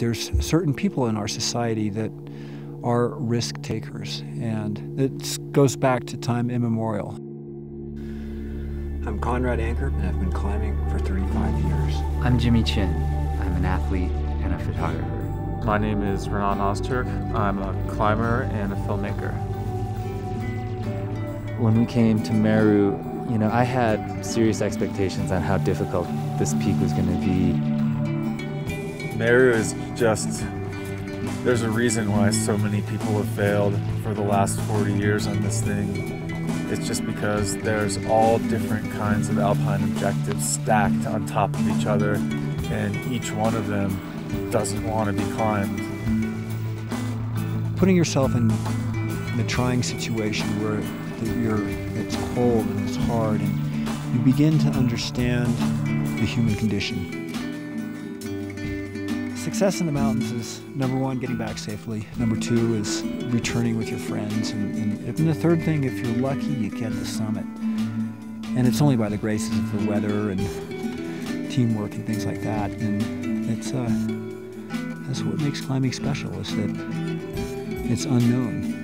there's certain people in our society that are risk takers, and it goes back to time immemorial. I'm Conrad Anker, and I've been climbing for 35 years. I'm Jimmy Chin. I'm an athlete and a photographer. My name is Renan Ozturk. I'm a climber and a filmmaker. When we came to Meru, you know, I had serious expectations on how difficult this peak was going to be. Meru is just, there's a reason why so many people have failed for the last 40 years on this thing. It's just because there's all different kinds of alpine objectives stacked on top of each other, and each one of them doesn't want to be climbed. Putting yourself in a trying situation where you're, it's cold and it's hard, and you begin to understand the human condition. Success in the mountains is number one, getting back safely. Number two is returning with your friends. And, and, and the third thing, if you're lucky, you get the summit. And it's only by the graces of the weather and teamwork and things like that. And it's uh, that's what makes climbing special is that it's unknown.